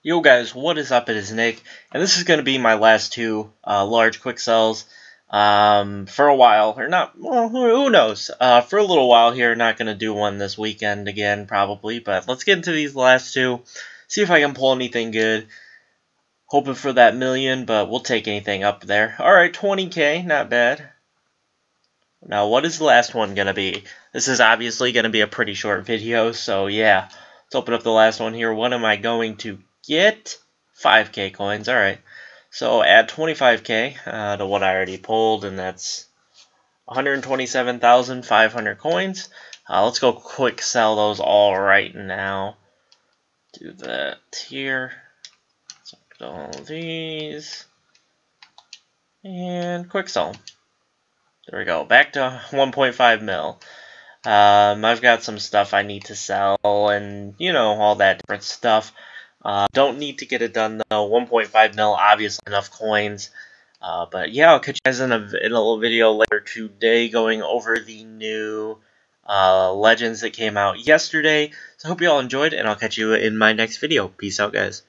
Yo guys, what is up? It is Nick, and this is going to be my last two uh, large quick sells um, for a while, or not, well, who, knows, uh, for a little while here, not going to do one this weekend again, probably, but let's get into these last two, see if I can pull anything good, hoping for that million, but we'll take anything up there. Alright, 20k, not bad. Now, what is the last one going to be? This is obviously going to be a pretty short video, so yeah, let's open up the last one here. What am I going to get 5k coins. Alright. So add 25k uh, to what I already pulled, and that's 127,500 coins. Uh, let's go quick sell those all right now. Do that here. Select all these. And quick sell There we go. Back to 1.5 mil. Um, I've got some stuff I need to sell and, you know, all that different stuff. Uh, don't need to get it done though. 1.5 mil, obviously enough coins. Uh, but yeah, I'll catch you guys in a, in a little video later today going over the new uh, Legends that came out yesterday. So I hope you all enjoyed, and I'll catch you in my next video. Peace out, guys.